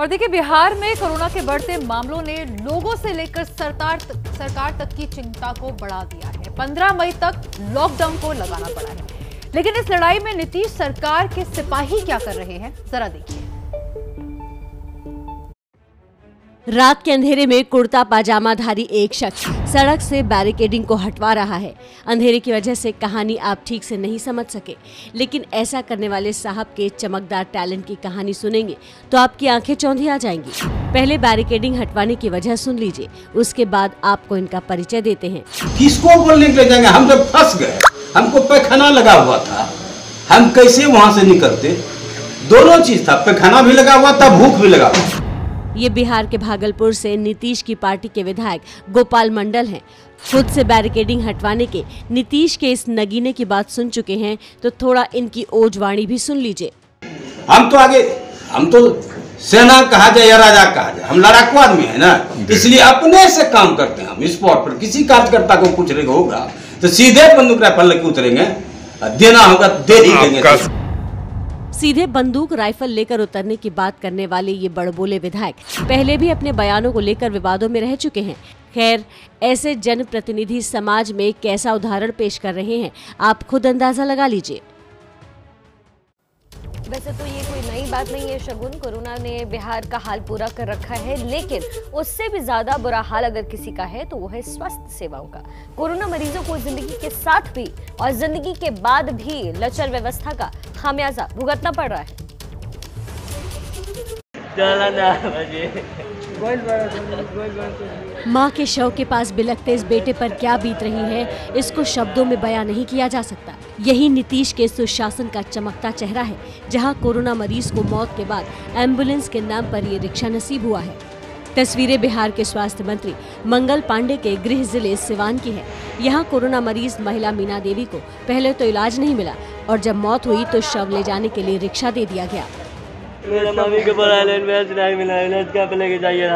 और देखिए, बिहार में कोरोना के बढ़ते मामलों ने लोगों से लेकर सरकार सरकार तक की चिंता को बढ़ा दिया है। 15 मई तक लॉकडाउन को लगाना पड़ा है। लेकिन इस लड़ाई में नीतीश सरकार के सिपाही क्या कर रहे हैं, जरा देखिए। रात के अंधेरे में कुर्ता पाजामाधारी एक शख्स सड़क से बैरिकेडिंग को हटवा रहा है। अंधेरे की वजह से कहानी आप ठीक से नहीं समझ सके। लेकिन ऐसा करने वाले साहब के चमकदार टैलेंट की कहानी सुनेंगे तो आपकी आँखें चौंधी आ जाएँगी। पहले बैरिकेडिंग हटवाने की वजह सुन लीजिए, उसके बाद आपको इनका परिचय देते हैं। किसको बोलने के लिए जाएँगे? हम जब फंस गए, हमको पैखाना लगा हुआ था। हम कैसे वहाँ से निकलते? दोनों चीज़ था, पैखाना भी लगा हुआ था, भूख भी लगा हुआ ये बिहार के भागलपुर से नीतीश की पार्टी के विधायक गोपाल मंडल हैं। खुद से बैरिकेडिंग हटवाने के नीतीश के इस नगीने की बात सुन चुके हैं तो थोड़ा इनकी ओजवाणी भी सुन लीजिए। हम तो आगे हम तो सेना कहा जाए या राजा कहा जाए हम लड़ाकू आदमी है ना इसलिए अपने से काम करते हैं हम स्पॉट पर। किसी कार्यकर्ता को कुछ होगा तो सीधे बंदूक राइफल लेके उतरेंगे देना होगा दे ही देंगे। सीधे बंदूक, राइफल लेकर उतरने की बात करने वाले ये बड़बोले विधायक पहले भी अपने बयानों को लेकर विवादों में रह चुके हैं। खैर, ऐसे जनप्रतिनिधि समाज में कैसा उदाहरण पेश कर रहे हैं, आप खुद अंदाज़ा लगा लीजिए। वैसे तो ये कोई नई बात नहीं है, शगुन, कोरोना ने बिहार का हाल पूरा कर रखा है, लेकिन उससे भी ज़्यादा बुरा हाल अगर किसी का है तो वो है स्वास्थ्य सेवाओं का। कोरोना मरीजों को ज़िंदगी के साथ भी और ज़िंदगी के बाद भी लचर व्यवस्था का खामियाजा भुगतना पड़ रहा है। माँ के शव के पास बिलखते इस बेटे पर क्या बीत रही है इसको शब्दों में बयां नहीं किया जा सकता। यही नीतीश के सुशासन का चमकता चेहरा है जहाँ कोरोना मरीज़ को मौत के बाद एंबुलेंस के नाम पर ये रिक्शा नसीब हुआ है। तस्वीरें बिहार के स्वास्थ्य मंत्री मंगल पांडे के गृह ज़िले सिवान की है। यहाँ कोरोना मरीज़ महिला मीना देवी को पहले तो इलाज नहीं मिला और जब मौत हुई तो शव ले जाने के लिए रिक्शा दे दिया गया। मेरा मम्मी को बोला इलाज नहीं मिला इलाज क्या लेके जाइए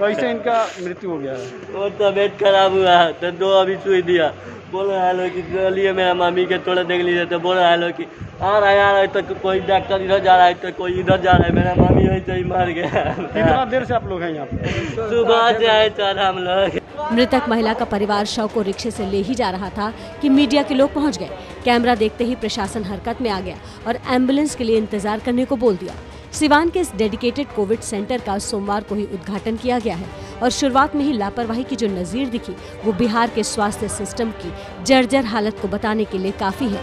कैसे इनका मृत्यु हो गया और तबीयत खराब हुआ तो दो अभी सुई दिया। बोल रहा है कि चलिए मेरा मम्मी के थोड़ा देख लीजिए। तो बोल रहा है कि आ रहा है आ रहा है तो कोई डॉक्टर इधर जा रहा है तो कोई इधर जा रहा है। मेरा मम्मी वही ही मर गया। कितना देर से आप लोग हैं यहाँ सुबह से आए सर हम लोग। मृतक महिला का परिवार शव को रिक्शे से ले ही जा रहा था कि मीडिया के लोग पहुँच गए। कैमरा देखते ही प्रशासन हरकत में आ गया और एंबुलेंस के लिए इंतज़ार करने को बोल दिया। सिवान के इस डेडिकेटेड कोविड सेंटर का सोमवार को ही उद्घाटन किया गया है और शुरुआत में ही लापरवाही की जो नजीर दिखी, वो बिहार के स्वास्थ्य सिस्टम की जर्जर हालत को बताने के लिए काफ़ी है।